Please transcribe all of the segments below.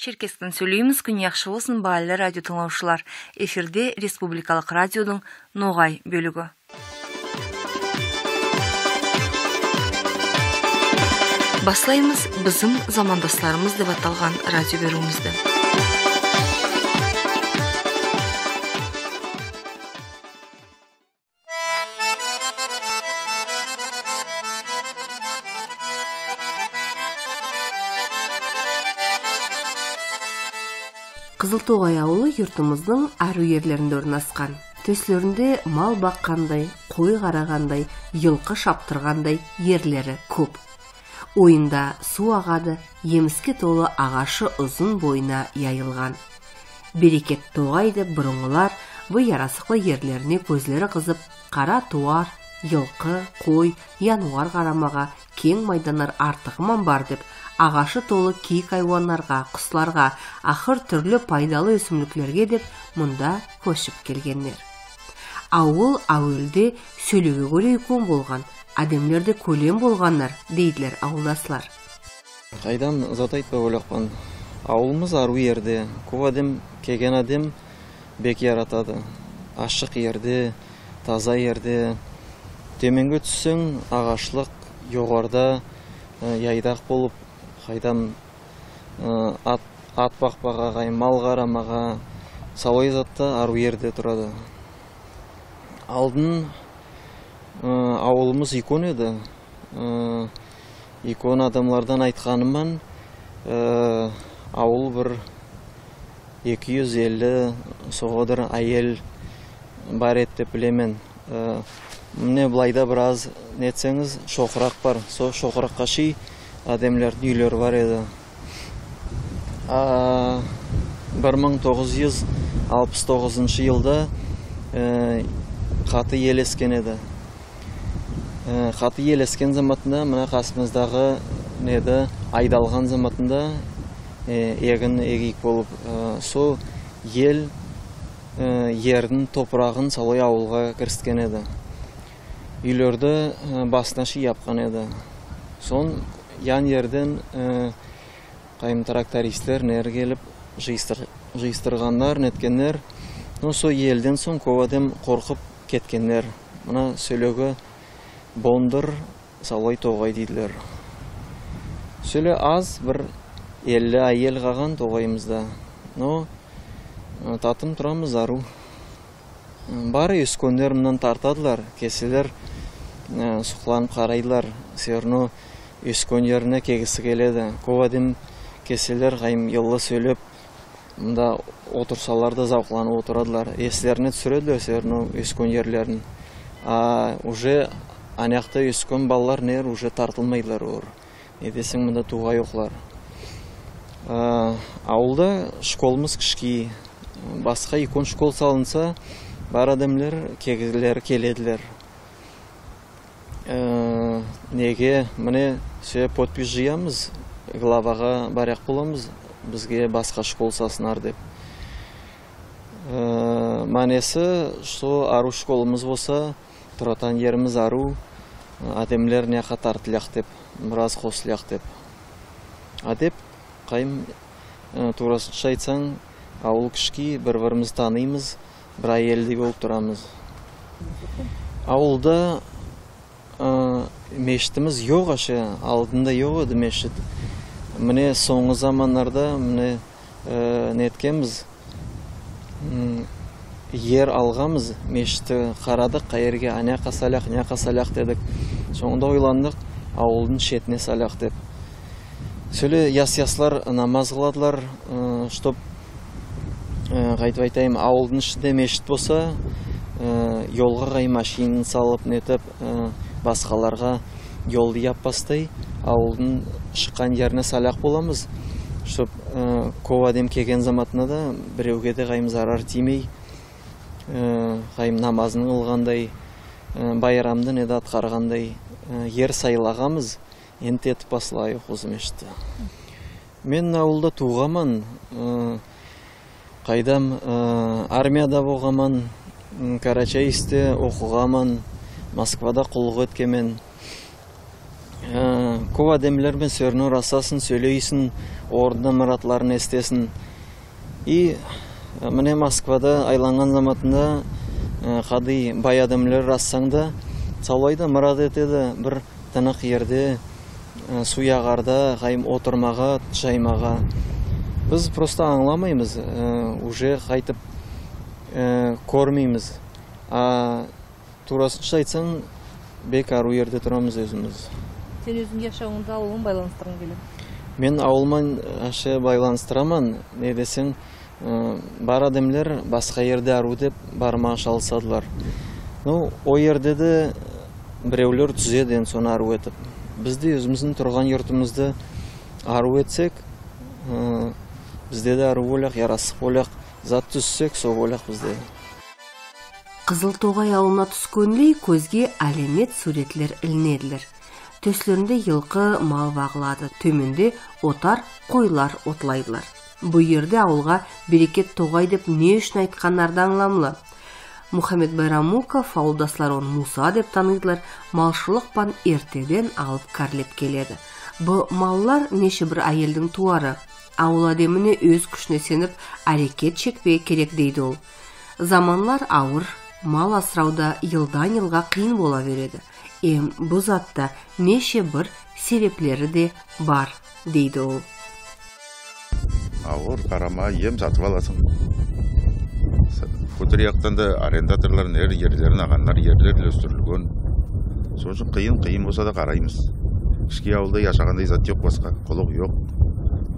Черкестен сөйлейміз күн яқшы болсын баалі радио тыңлаушылар. Эфирде Республикалық радиодың Ноғай бөлігі. Баслаймыз біздің замандастарымыз деп аталған радио беруімізді. Қызылтоғай ауылы йұртымыздың ару ерлерінде орналасқан. Төслерінде мал баққандай, қой қарағандай, йылқы шаптырғандай ерлері көп. Ойында су ағады, еміске толы ағашы ұзын бойына яйылған. Берекет тоғайды бұрынғылар бұй ерлеріне көзлері қызып, қара туар, йылқы, қой, януар қарамаға кең майданар артығыман бар деп ағашы толы киік айуанларға құсларға ақыр түрлі пайдалы өсімліктерге деп мұнда көшіп келгендер. Ауыл әуелде сөйлеуге көре үлкен болған адамдерде көлем болғандар дейділер ауылдасылар қайдам зат айтпай ойлақпан ауылымыз ару ерде көп адам келген адам бек яратады. Ашық ерде таза ерде төменге түссең ағашлық жоғарыда яйдақ болып қайдам ат, ат бақпаға қай мал қарамаға солай затта ару ерде тұрады. Алдын ауылымыз икон еді. Икон адамлардан айтқаныман ауыл бір 250 соғодыр әйел бар еді деп білемін. Міне былайда біраз нетсеңіз шоқырақ бар. Сол шоқыраққа шей адамдардың үйлері бар еді. Бір мың тоғыз жүз алпыс тоғызыншы жылда қаты елескен еді. Қаты елескен заматында мына қасымыздағы неді айдалған заматында егін егейік болып сол ел ердің топырағын солай ауылға кіріскен еді. Үйлерді басына ши еді. Сон ян ерден қайым трактористтер нер келіп жиыстырғандар неткендер но сол елден соң көп адам қорқып кеткендер мына сөйлеуге бондыр салай тоғай дейділер сөйле аз бір елі әйел қаған тоғайымызда но татым тұрамыз ару бары өскендер мынан тартадылар кеселер сұқланып қарайдылар серно өскен жеріне кегісі келеді. Көп адам кеселер қайым йылы сөйлеп мында отырсалар да зауқланып отырадылар. Естеріне түсіреді өздерінің өскен жерлерін а уже анаяқта өскен балалар нер уже тартылмайдылар ор. Не десең мында туғай оқылар ауылда школымыз кішкей. Басқа икон школ салынса бар адамдар кегілер келеділер. Неге? Міне все подпись жиямыз главаға баряқ боламыз бізге басқа школ салсынар деп. Манесі со ару школымыз болса тұратан еріміз ару адамлер няқа тартылақ деп біраз қосылақ деп. А деп қайым турасынша айтсаң ауыл кішки бір бірімізді танимыз бір әйелдей болып тұрамыз. Ауылда мешітіміз жоқ ашы алдында жоқ еді мешіт. Міне соңғы замандарда міне неткенбіз ер алғамыз мешітті қарадық қай жерге аняқа салақ няқа салақ дедік. Соңында ойландық ауылдың шетіне салақ деп. Сөйле яс яслар намаз қыладылар чтоб қайтып айтайын ауылдың ішінде мешіт болса жолға қай машина салып нетіп басқаларға жолды яппастай ауылдың шыққан жеріне салақ боламыз. Чтоб көп адам келген заматында да біреуге де қайым зарар тимей қайым намазын қылғандай байрамды неде атқарғандай ер сайлағамыз. Енді етіп басылайық осы мешітті. Мен ауылда туғаман қайдам армияда болғаман карачаевсте оқығаман москвада құлық өткенмен көп адамдармен сөөрүнө расасын сөйлейсің орында мұратларын естесін. И міне москвада айланған заматында қадый бай адамдар рассаң да саулайды мұрат етеді бір тынық ерде суяғарда қайым отырмаға жаймаға біз просто аңламаймыз уже қайтып көрмейміз. А турасынша айтсаң бек ару жерде тұрамыз өзіміз сен өзің жашауыңды ауылмен байланыстырғың келеді мен ауылмен ашы байланыстырамын. Не десең бар адамдар басқа жерде ару деп барма шалысадылар ну о жерде де біреулер түзеді енді соны ару етіп. Біз де өзіміздің тұрған yurtimizda ару етсек бізде де ару болақ ярасық болақ зат түссек сол болақ бізде. Қызыл тоғай ауылына түскөнлей көзге әлемет суретлер ілінеділер төслерінде йылқы мал бағылады төменде отар қойлар отлайдылар жерде ауылға берекет тоғай деп не үшін айтқаннарды аңламлы? Мұхаммед байрамуков ауылдаслар оны муса деп таныдылар малшылық пан ертеден алып кәрлеп келеді. Бұл маллар неше бір әйелдің туары. Ауыл адаміне өз күшіне сеніп әрекет шекпе керек дейді ол. Заманлар ауыр мал асырауда йылдан йылға қиын бола береді. Эм бұл затта неше бір себеплері де бар дейді ол. Ауыр қарама ем сатып аласың. Жақтан да арендаторлар нер ерлерін ағандар ерлер үлестірілген. Сол үшін қиын қиын болса да қараймыз. Кішке ауылда жашағандай зат жоқ басқа құлық жоқ.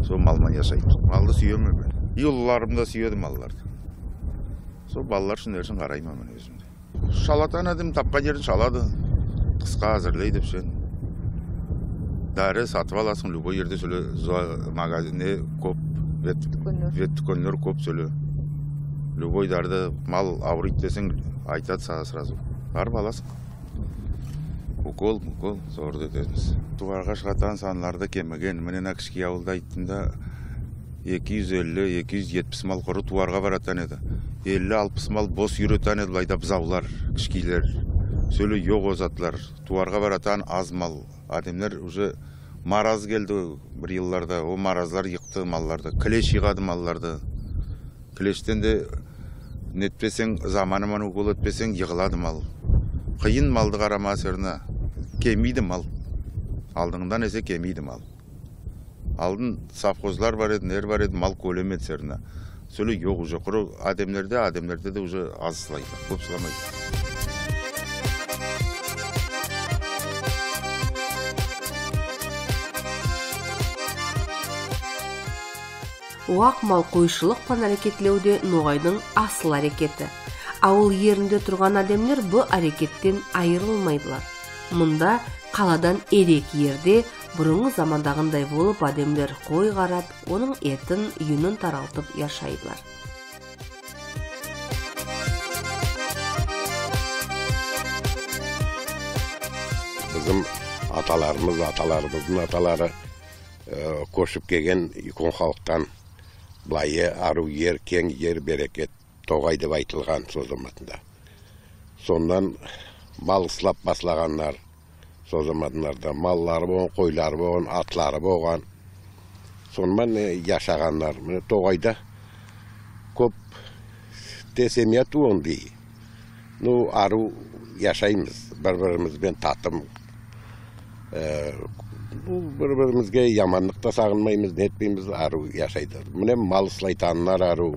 Сол малмен жашаймыз малды сүйемін мен ұлыларым да сүйеді малдарды сол балалар үшін өзім қараймын өзімді шалатын адам тапқан жерін шалады. Қысқа әзірлейді деп дәрі сатып аласың любой жерде сөйле магазинде көп вет дүкендер көп сөйле. Любой дәріді мал ауриды десең айтады саған сразу. Барып аласың. Укол укол зорды дедіңіз. Дуарға шығатын санларды кеміген міне кішкене ауылда айттым да 250-270 мал құры туарға баратан еді. 50-60 мал бос үйретан еді былайда бұзаулар, кішкейлер. Сөлі жоқ озатылар Туарға баратан аз мал. Адамдар уже мараз келді бір жылларда. ол маразлар ықты малларды. Клеш иғады малларды. Клештен де нетпесең, заманыман укол етпесең, жығылады мал. Қиын малды қарама әсеріне кемейді мал. Алдыңдан есе кемейді мал алдын совхозлар бар еді нер бар еді мал көлем еді серна сөйле жоқ уже құры адамдерде адамдерде де уже аз сылайды көп сыламайды уақ мал қойшылық әрекетлеуде ноғайдың асыл әрекеті. Ауыл ерінде тұрған адамдар бұл әрекеттен айырылмайдылар. Мұнда қаладан ерек ерде бұрынғы замандағындай болып адамдар қой қарап оның етін юнын таралтып яшайдылар. Біздің аталарымыз аталарымыздың аталары көшіп келген икон халықтан былайы ару ер кең ер берекет тоғай деп айтылған сол заматында сондан мал ысылап баслағандар сол замандарда маллары болған қойлары болған атлары болған сонымен жашағандар міне тоғайда көп десем туынды ну ару жашаймыз бір бірімізбен татым бір бірімізге ямандық та сағынмаймыз нетпейміз ару жашайды міне мал сылайтандар ару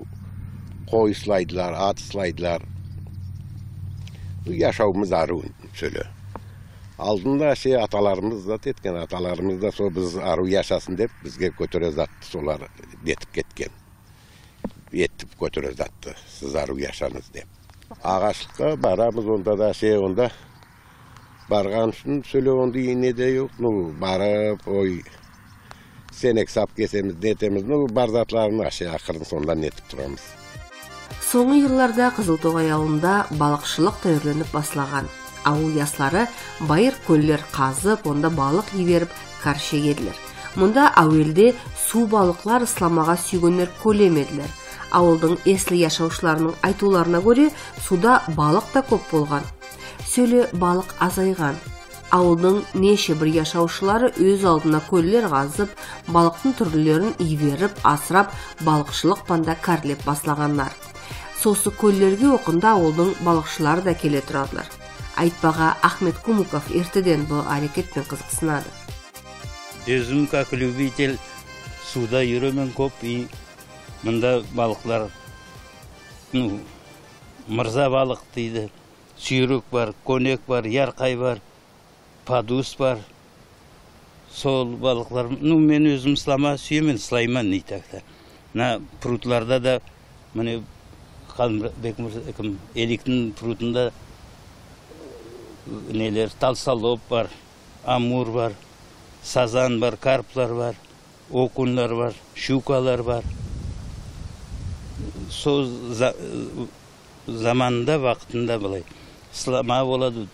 қой сылайдылар ат сылайдылар жашауымыз ару сөйле. Алдында ше аталарымыз да еткен аталарымыз да сол біз ару жашасын деп бізге көтере затты солар нетіп кеткен. Етіп көтере затты сіз ару жашаңыз деп. Ағашлыққа барамыз онда да ше онда барған үшін сөйлегенде не де жоқ ну барып ой сенек сап кесеміз нетеміз. Ну бар затларын аше ақырын сонда нетіп тұрамыз. Соңғы жылларда қызылтоғай ауылында балықшылық тәуірленіп басылаған ауыл яслары байыр көллер қазып онда балық жіберіп кар шегеділер мұнда әуелде су балықлар ысламаға сүйгендер көлемеділер ауылдың еслі яшаушыларының айтуларына көре суда балық та көп болған. Сөйле балық азайған. Ауылдың неше бір жашаушылары өз алдына көллер қазып балықтың түрлерін иберіп асырап балықшылық панда кәрлеп баслаганнар сосы көллерге оқында ауылдың балықшылары да келе тұрадылар. Айтпаға ахмет кумуков ертеден бұл әрекетпен қызықсынады өзім как любитель суда жүремін көп и мында балықлар ну мырза балық дейді. Сүйрік бар конек бар ярқай бар падус бар. Сол балықлар ну мен өзім сылама сүйемін сылайман и так мына прутларда да міне қалымбек мырза кім еликтің прутында нелер талсалоп бар амур бар сазан бар карплар бар окунлар бар щукалар бар. Сол заманында вақытында былай. Слама болады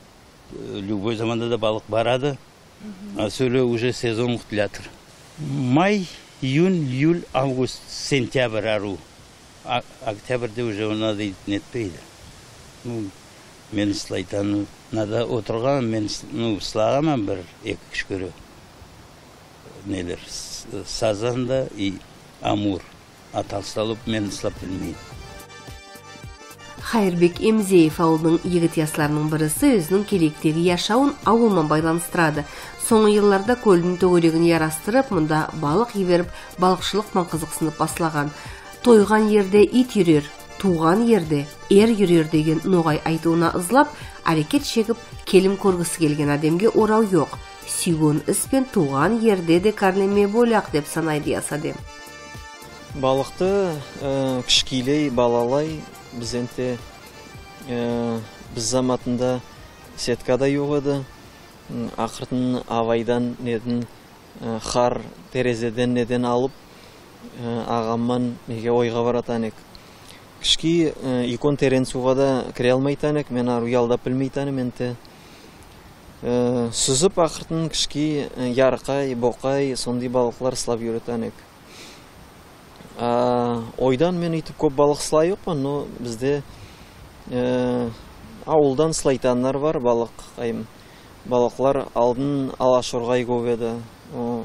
любой заманда да балық барады. А сөйле уже сезон күтілатыр май июнь июль август сентябрь ару. Октябрьде уже надо нетпейді ну мен сылайтан надо отырған мен ну сылағанмын бір екі үш көре нелер? Сазан да и амур. А талсталып мен сылап білмеймін. Хайырбек Эмзеев ауылдың егіт ясларының бірісі өзінің келектегі яшауын ауылмен байланыстырады. Соңғы жылларда көлдің төгерегін ярастырып, мұнда балық еберіп, балықшылықпен қызықсынып баслаған. Тойған ерде ит жүрер, туған ерде ер жүрер деген ноғай айтуына ызлап, әрекет шегіп, келім көргісі келген адамге орау жоқ. Сүйген іс пен туған ерде де карлеме боляқ деп санайды ясадем. балықты ә, кішкейлей балалай біз енді ә, біз заматында сеткада жоқ еді ақыртын авайдан неден ә, хар терезеден неден алып ә, ағамман неге ойға баратан ек кішки ә, икон терен суға кіре алмайтан ек мен ар уялдап білмейтаным енді ә, сүзіп ақыртын кішки ә, ярқай боқай сондай балықлар сылап үйретан ек ойдан мен үйтіп көп балық сылай жоқпын но бізде ауылдан сылайтандар бар балық қайым балықлар алдын алашорғай көп еді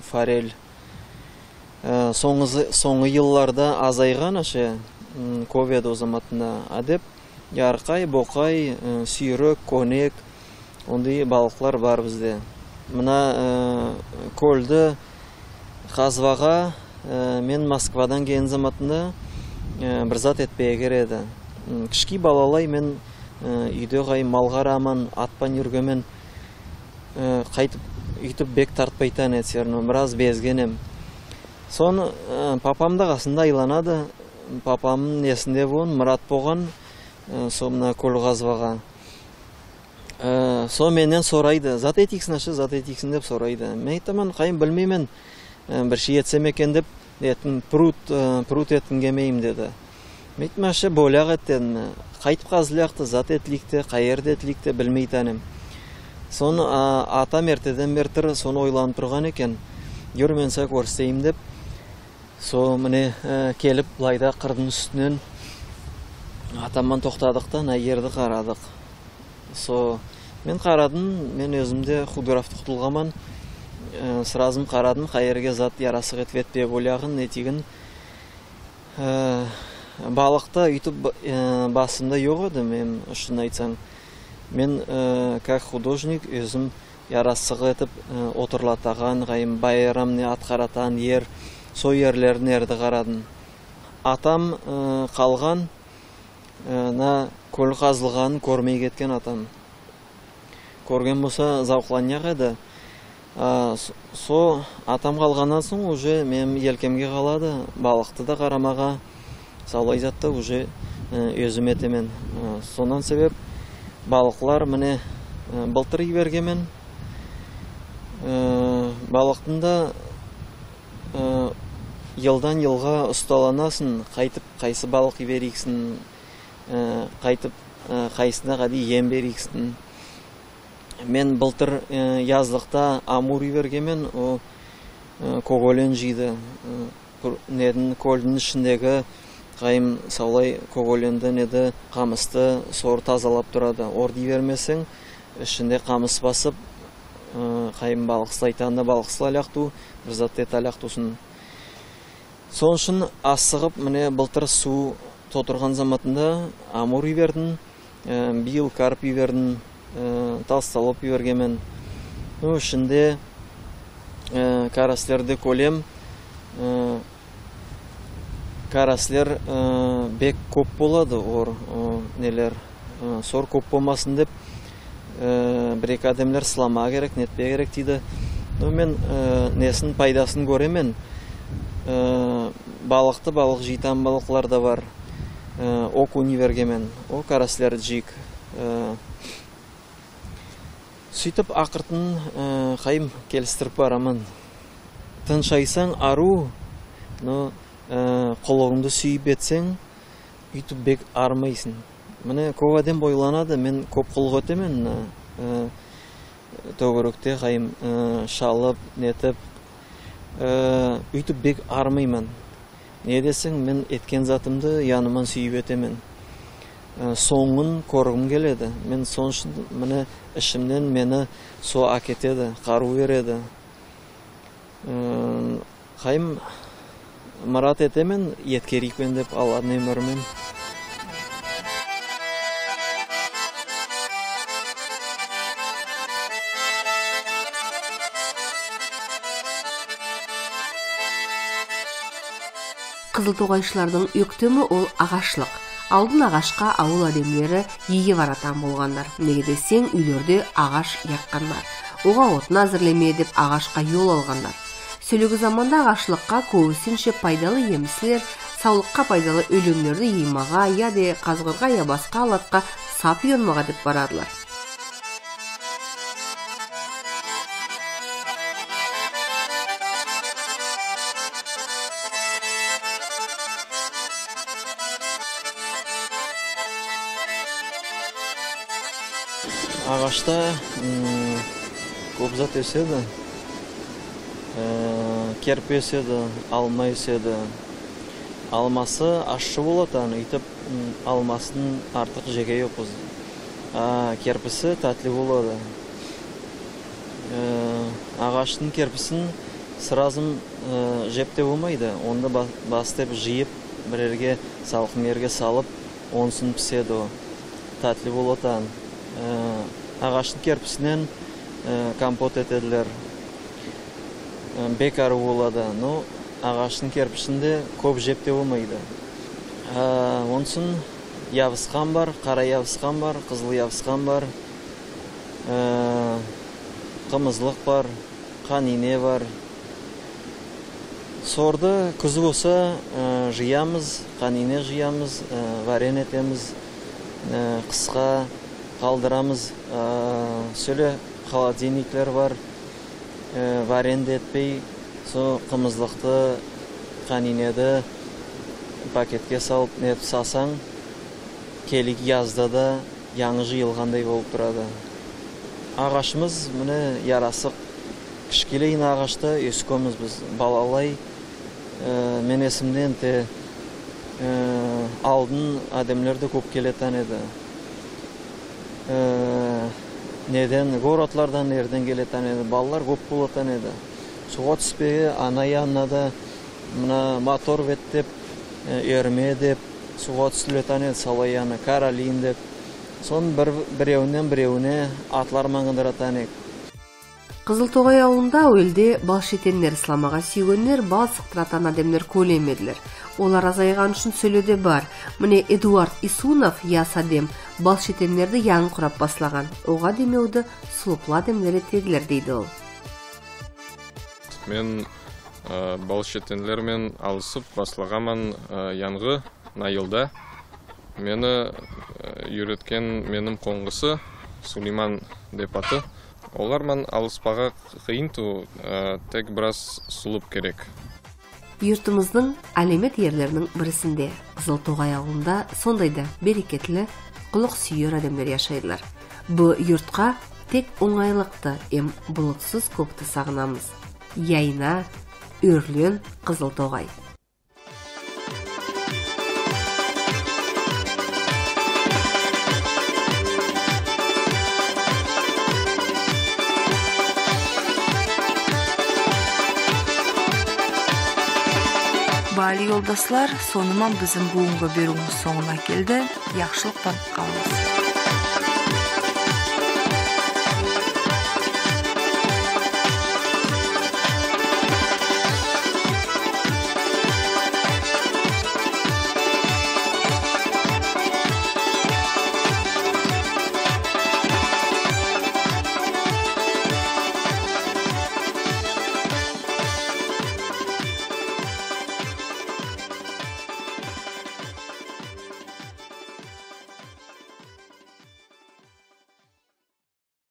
форель соңғы, соңғы жылларда азайған ашы м, көп еді о заматында а деп ярқай боқай ә, сүйрек конек ондай балықлар бар бізде мына ә, көлді қазбаға ә, мен москвадан келген заматында бір зат етпей кереді М, кішки балалай мен үйде қай малға раман атпан жүргемен ә, қайтып үйтіп бек тартпайтан еді біраз безгенем. Соны папам да қасында айланады. Папамның несінде болған мұрат болған ә, сол мына көл қазбаға ә, сол менен сұрайды зат етиксің ашы зат етиксің деп сұрайды мен айтамын қайын білмеймін ә, бір ши етсем екен деп етін пруд ә, пруд етін келмеймін деді мен айттым ашы боляқ ет дедім қайтып қазылақты зат етлікті қай жерде етлікті білмей танем соны атам ертеден бертір соны ойланып тұрған екен. Жүр мен саған көрсетейін деп сол міне ә, келіп былайда қырдың үстінен атаман тоқтадық та ана жерді қарадық. Со мен қарадым мен өзімде худуравты құтылғаман ә, сразым қарадым қай жерге зат ярасық етіп етпе болағын етігін ә, балықта үйтіп ә, басымда жоқ еді мен шын айтсаң мен ә, как художник өзім ярасық етіп ә, отырлатаған қайым байрам не атқаратан ер сол ерді қарадым. Атам ә, қалған на көл қазылғанын көрмей кеткен атам. Көрген болса зауқланняқ еді со атам қалғаннан соң уже мен елкемге қалады. Балықты да қарамаға саулай затты уже ә, өзім етемен сонан себеп балықлар міне былтыр ибергенмін ә, балықтың да жылдан жылға ұсталанасың қайтып қайсы балық ибериксің ә, қайтып қайсына қади ем бериксің мен былтыр жаздықта амур ибергенмін о ә, коголен жейді недін көлдің ішіндегі қайым саулай коголенді неді қамысты сор тазалап тұрады орди бермесең ішінде қамыс басып хайым балықсылайтанда балықсыл аляқту бір зат ет аляқтусын сол үшін асығып міне былтыр су тотырған заматында амур үйвердін биыл карп үйвердін толстолоб үйвергенмін ну ішінде караслерді колем караслер бек көп болады ор нелер сор көп болмасын деп бір екі адамлар сылама керек нетпе керек дейді. Но мен несін пайдасын көремен балықты балық жейтін балықлар да бар. Окунь бергенмен о караслер жик. Сөйтіп ақыртын қайым келістіріп барамын. Тыншайсаң ару но құлығыңды сүйіп етсең үйтіп бек армайсың міне көп адам бойланады мен көп құлық өтемін. Төгіректе қайым шалып нетіп үйтіп бек армаймын не десең мен еткен затымды яныман сүйіп етемін соңын көргім келеді. Мен сол үшін міне ішімнен мені со әкетеді қару береді. Қайым мұрат етемін еткерейікпен деп алладың өмірімен. Қызылтоғайшылардың өктемі ол ағашлық алдын ағашқа ауыл адамдары еге баратан болғандар? Неге десең үйлерде ағаш яққандар. Оға отын әзірлеме деп ағашқа yol алғандар. Сөйлегі заманда ағашлыққа көбісінше пайдалы еміслер саулыққа пайдалы өлеңдерді емаға яде қазғырға я басқа алатқа сап йонмаға деп барадылар. Көп зат өседі керп өседі алма өседі алмасы ащы болады аны алмасын артық жеге жоқпыз керпісі тәтті болады. Ағаштың керпісін сразу жеп те болмайды. Онды бастап жиып бір жерге салқын жерге салып онысын піседі о. Тәтті болады ағаштың керпісінен компот етеділер бек ару болады но ағаштың керпішінде көп жеп те болмайды онысын ябысқан бар қара ябысқан бар қызыл ябысқан бар. Қымызлық бар қанине бар. Сорды күз болса жиямыз қанине жиямыз варен етеміз. Қысқа қалдырамыз. Сөйле холодильниклер бар. Варенде етпей сол қымызлықты қанинеді пакетке салып нетіп сасаң келік язда да яңы жиылғандай болып тұрады. Ағашымыз міне ярасық кішкелейін ағашта өскенбіз біз. Балалай мен есімден те алдын адамдар да көп келетін еді. Неден городлардан ерден келетін еді балалар көп болатын еді суға түспеге ана яннада мына мотор беттеп өрме деп суға түсілетін еді салаяны каролин деп соның бір біреуінен біреуіне атлар маңындыратын еді Қызылтоғай ауылында өлде бал шетеннер исламаға сүйгөннер бал сықтыратан адамдар көлемеділер. Олар азайған үшін сөйлеуде бар. Міне Эдуард Исунов ясадем бал шетеннерді яңы құрап баслаған. Оға демеуді сұлыплы адамдар етеділер дейді ол. Мен бал шетенлермен алысып баслағаман яңғы найылда. Мені үйреткен менің қоңғысы Сулейман депаты олармен алыспаға қиын ту тек біраз сұлып керек Йұртымыздың әлемет ерлерінің бірісінде Қызылтоғай ауылында сондай да берекетлі құлық сүйер адамдар яшайдылар. Бұ йұртқа тек оңайлықты ем бұлытсыз көпті сағынамыз. Яйна, өрлен Қызылтоғай. жолдаслар соныман біздің бүгінгі беруіміз соңына келді яқшылықтан қалыңыз